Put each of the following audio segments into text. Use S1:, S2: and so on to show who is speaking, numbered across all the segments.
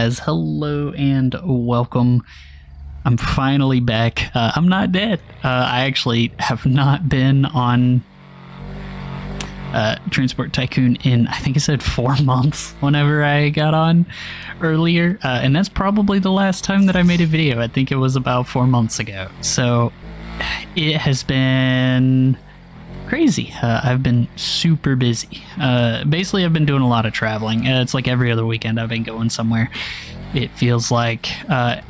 S1: guys? Hello and welcome. I'm finally back. Uh, I'm not dead. Uh, I actually have not been on uh, Transport Tycoon in, I think I said four months whenever I got on earlier. Uh, and that's probably the last time that I made a video. I think it was about four months ago. So it has been crazy. Uh, I've been super busy. Uh, basically, I've been doing a lot of traveling. Uh, it's like every other weekend I've been going somewhere. It feels like. Uh,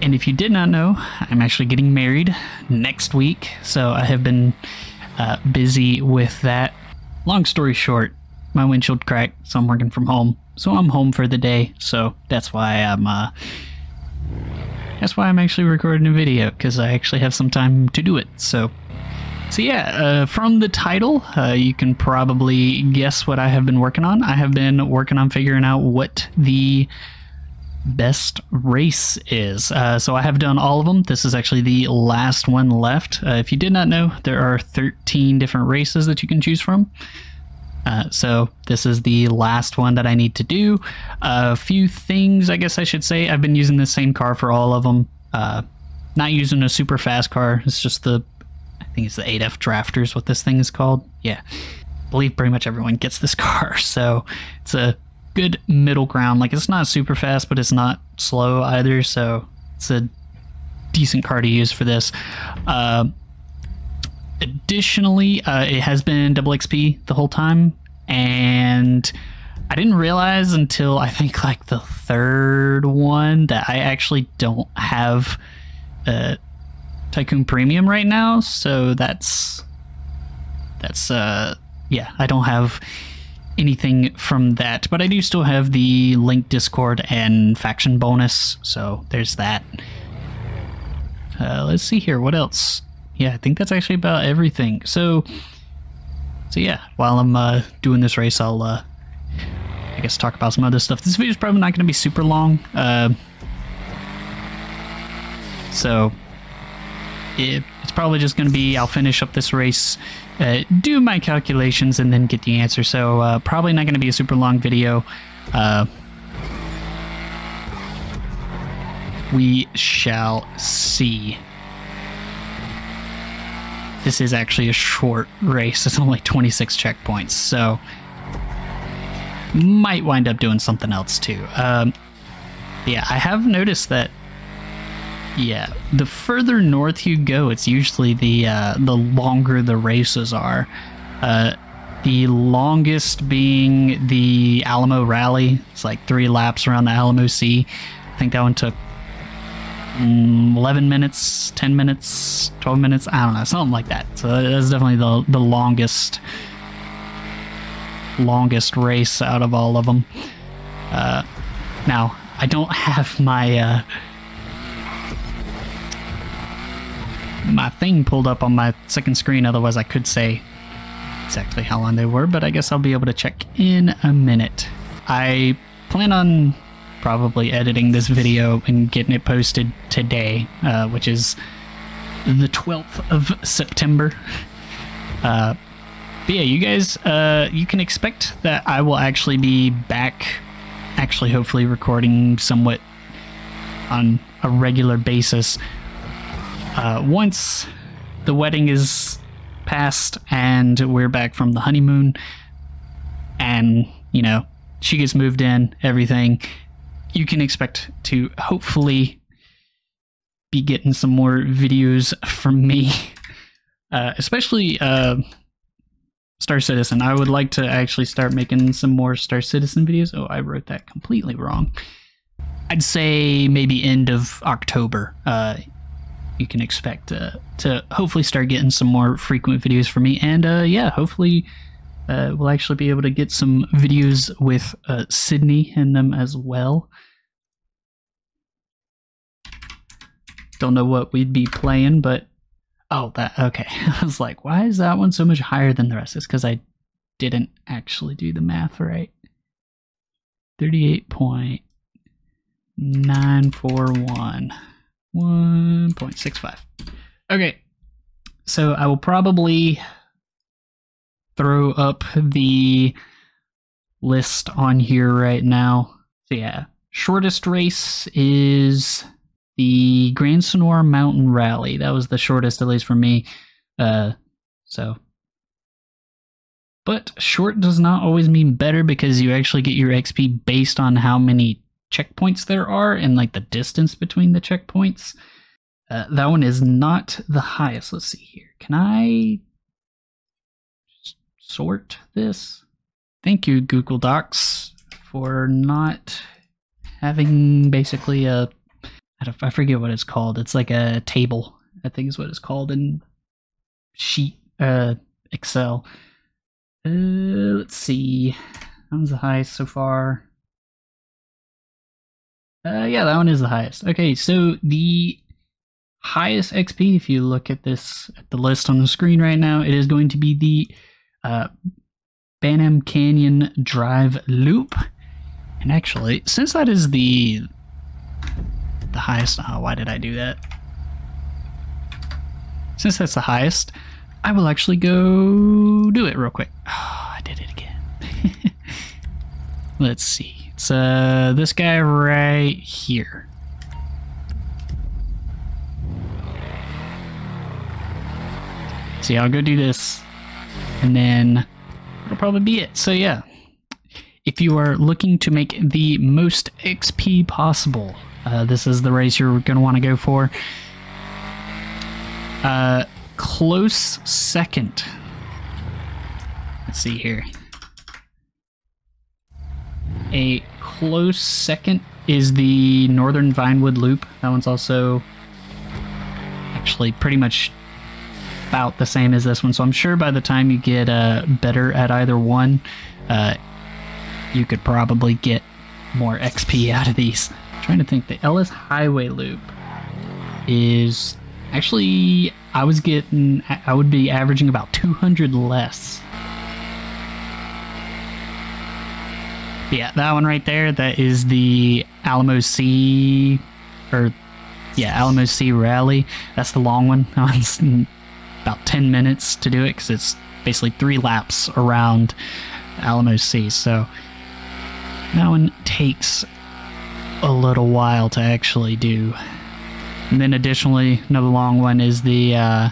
S1: and if you did not know, I'm actually getting married next week. So I have been uh, busy with that. Long story short, my windshield cracked, so I'm working from home. So I'm home for the day. So that's why I'm. That's why I'm actually recording a video because I actually have some time to do it. So so yeah, uh, from the title, uh, you can probably guess what I have been working on. I have been working on figuring out what the best race is. Uh, so I have done all of them. This is actually the last one left. Uh, if you did not know, there are 13 different races that you can choose from. Uh, so this is the last one that I need to do. A few things, I guess I should say. I've been using the same car for all of them. Uh, not using a super fast car. It's just the I think it's the 8F Drafters, what this thing is called. Yeah. I believe pretty much everyone gets this car. So it's a good middle ground. Like it's not super fast, but it's not slow either. So it's a decent car to use for this. Uh, additionally, uh, it has been double XP the whole time. And I didn't realize until I think like the third one that I actually don't have. Uh, Tycoon Premium right now, so that's that's uh yeah, I don't have anything from that, but I do still have the link Discord and faction bonus, so there's that. Uh, let's see here, what else? Yeah, I think that's actually about everything. So, so yeah, while I'm uh, doing this race, I'll uh, I guess talk about some other stuff. This video is probably not going to be super long, uh, so it, it's probably just going to be I'll finish up this race, uh, do my calculations, and then get the answer. So uh, probably not going to be a super long video. Uh, we shall see. This is actually a short race. It's only 26 checkpoints, so might wind up doing something else too. Um, yeah, I have noticed that yeah, the further north you go, it's usually the uh, the longer the races are. Uh, the longest being the Alamo Rally. It's like three laps around the Alamo Sea. I think that one took mm, 11 minutes, 10 minutes, 12 minutes. I don't know, something like that. So that's definitely the the longest longest race out of all of them. Uh, now I don't have my. My thing pulled up on my second screen, otherwise I could say exactly how long they were, but I guess I'll be able to check in a minute. I plan on probably editing this video and getting it posted today, uh, which is the 12th of September. Uh, but yeah, you guys, uh, you can expect that I will actually be back, actually, hopefully, recording somewhat on a regular basis uh, once the wedding is past and we're back from the honeymoon and you know she gets moved in everything you can expect to hopefully be getting some more videos from me. Uh, especially uh, star citizen. I would like to actually start making some more star citizen videos. Oh i wrote that completely wrong. I'd say maybe end of october. Uh, you can expect uh, to hopefully start getting some more frequent videos from me. And uh, yeah, hopefully uh, we'll actually be able to get some videos with uh, Sydney in them as well. Don't know what we'd be playing, but oh, that okay. I was like, why is that one so much higher than the rest? It's because I didn't actually do the math right. 38.941. 1.65. Okay, so I will probably throw up the list on here right now. So yeah, shortest race is the Grand Senora Mountain Rally. That was the shortest, at least for me. Uh, so, but short does not always mean better because you actually get your XP based on how many checkpoints there are and like the distance between the checkpoints. Uh, that one is not the highest. Let's see here. Can I sort this? Thank you, Google Docs, for not having basically a. I forget what it's called. It's like a table, I think is what it's called in sheet uh, Excel. Uh, let's see. That one's the highest so far. Uh, yeah, that one is the highest. Okay, so the highest XP, if you look at this at the list on the screen right now, it is going to be the uh, Banham Canyon Drive Loop. And actually, since that is the the highest, oh, why did I do that? Since that's the highest, I will actually go do it real quick. Oh, I did it again. Let's see. It's uh this guy right here. See, I'll go do this, and then that'll probably be it. So yeah, if you are looking to make the most XP possible, uh, this is the race you're going to want to go for. Uh, close second. Let's see here. A close second is the Northern Vinewood Loop. That one's also actually pretty much about the same as this one. So I'm sure by the time you get uh, better at either one, uh, you could probably get more XP out of these. I'm trying to think, the LS Highway Loop is actually I was getting I would be averaging about 200 less. Yeah, that one right there, that is the Alamo Sea, or yeah, Alamo Sea Rally. That's the long one. It's about 10 minutes to do it because it's basically three laps around Alamo Sea. So that one takes a little while to actually do. And then additionally, another long one is the uh,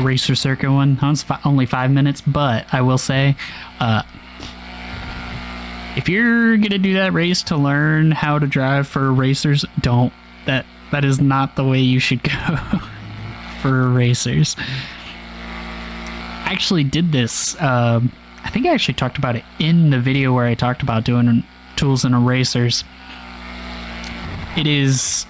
S1: Racer Circuit one. Fi- only five minutes, but I will say, uh, if you're gonna do that race to learn how to drive for racers, don't. That that is not the way you should go for racers. I actually did this. Um, I think I actually talked about it in the video where I talked about doing tools and erasers. It is.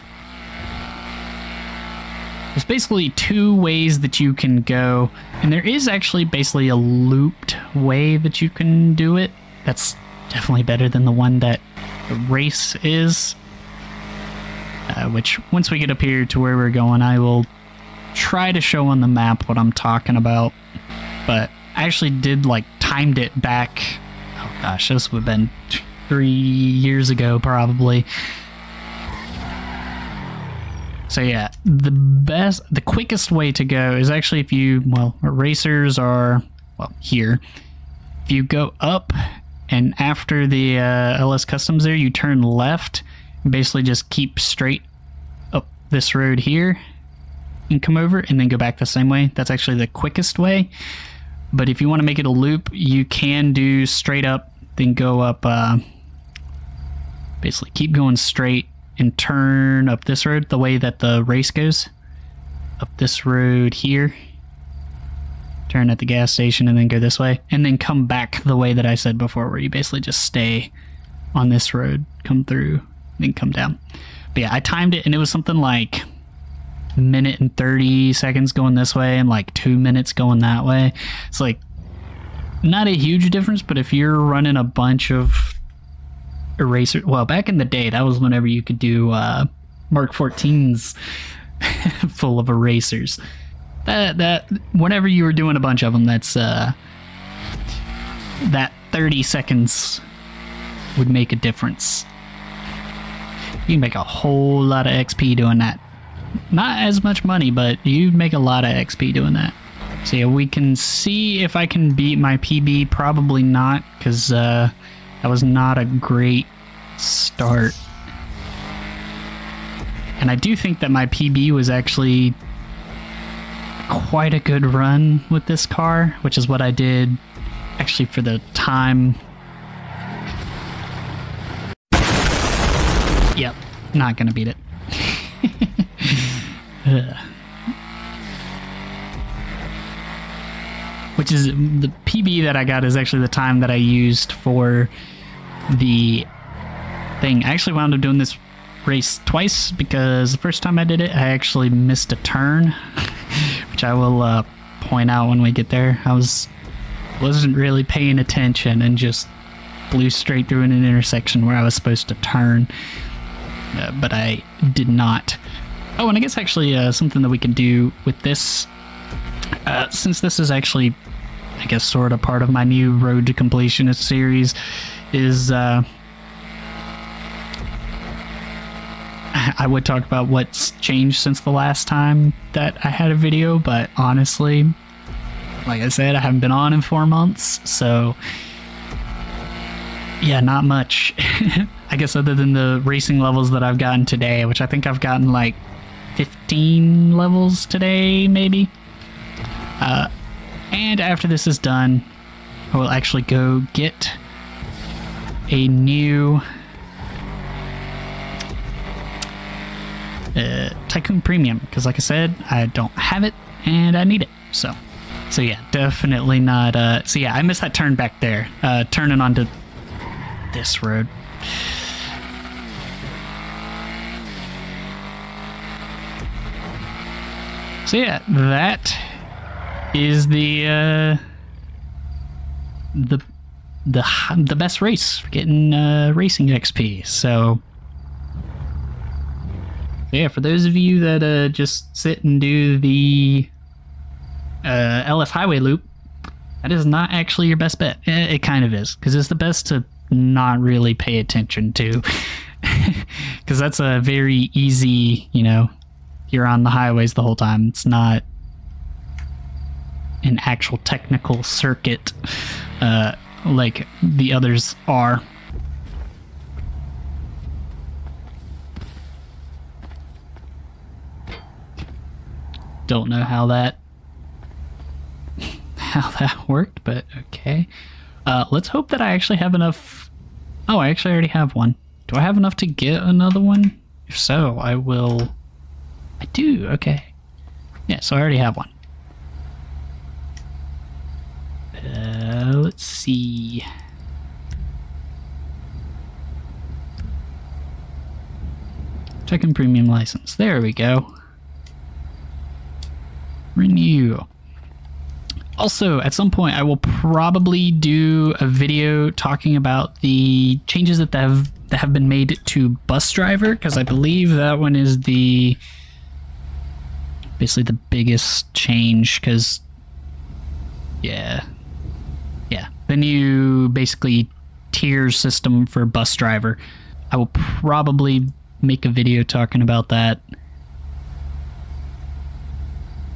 S1: There's basically two ways that you can go, and there is actually basically a looped way that you can do it. That's definitely better than the one that the race is. Uh, which, once we get up here to where we're going, I will try to show on the map what I'm talking about. But I actually did like timed it back. Oh gosh, this would have been three years ago probably. So yeah, the best, the quickest way to go is actually if you, well, racers are, well, here. If you go up and after the uh, LS Customs there, you turn left, basically just keep straight up this road here and come over and then go back the same way. That's actually the quickest way. But if you want to make it a loop, you can do straight up, then go up, uh, basically keep going straight and turn up this road the way that the race goes. Up this road here. Turn at the gas station and then go this way. And then come back the way that I said before, where you basically just stay on this road, come through, then come down. But yeah, I timed it and it was something like minute and 30 seconds going this way and like two minutes going that way. It's like not a huge difference, but if you're running a bunch of eraser, well, back in the day, that was whenever you could do uh, Mark 14s full of erasers. That that whenever you were doing a bunch of them, that's uh, that 30 seconds would make a difference. You can make a whole lot of XP doing that not as much money, but you'd make a lot of XP doing that. So yeah, we can see if I can beat my PB. Probably not, because uh, that was not a great start. And I do think that my PB was actually quite a good run with this car, which is what I did actually for the time. Yep, not gonna beat it. which is the PB that I got is actually the time that I used for the thing. I actually wound up doing this race twice because the first time I did it, I actually missed a turn, which I will uh, point out when we get there. I was wasn't really paying attention and just blew straight through an intersection where I was supposed to turn, uh, but I did not. Oh, and I guess actually uh, something that we can do with this, uh, since this is actually, I guess, sort of part of my new Road to Completionist series, is I would talk about what's changed since the last time that I had a video, but honestly, like I said, I haven't been on in four months, so yeah, not much. I guess other than the racing levels that I've gotten today, which I think I've gotten like 15 levels today, maybe. Uh, and after this is done, I will actually go get a new uh, Tycoon Premium because, like I said, I don't have it and I need it. So, so yeah, definitely not. Uh, so yeah, I missed that turn back there, uh, turning onto this road. So yeah, that is the uh, the the the best race for getting uh, racing XP. So yeah, for those of you that uh, just sit and do the uh, LS Highway loop, that is not actually your best bet. It, eh, it kind of is because it's the best to not really pay attention to because that's a very easy, you know, you're on the highways the whole time. It's not an actual technical circuit uh, like the others are. Don't know how that how that worked, but okay. Uh, let's hope that I actually have enough. Oh, I actually already have one. Do I have enough to get another one? If so, I will I do, okay. Yeah, so I already have one. Uh, let's see. Checking premium license. There we go. Also, at some point, I will probably do a video talking about the changes that have that have been made to Bus Driver because I believe that one is the basically the biggest change because yeah. Yeah. The new basically tier system for bus driver. I will probably make a video talking about that.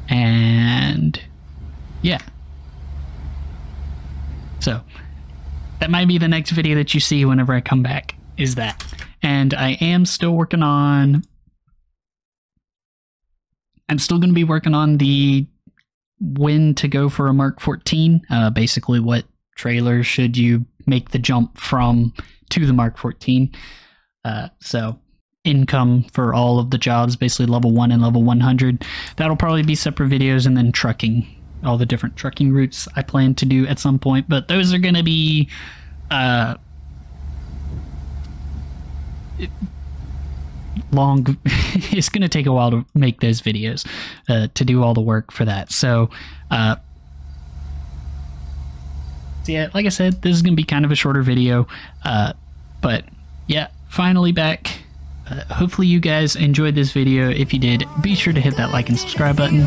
S1: And yeah so that might be the next video that you see whenever i come back is that and i am still working on I'm still going to be working on the when to go for a Mark 14. Uh, basically, what trailer should you make the jump from to the Mark 14? Uh, so income for all of the jobs, basically level one and level 100. That'll probably be separate videos, and then trucking, all the different trucking routes I plan to do at some point. But those are going to be. Uh, long it's going to take a while to make those videos uh, to do all the work for that so uh, so yeah like i said this is going to be kind of a shorter video uh, but yeah finally back uh, hopefully you guys enjoyed this video if you did be sure to hit that like and subscribe button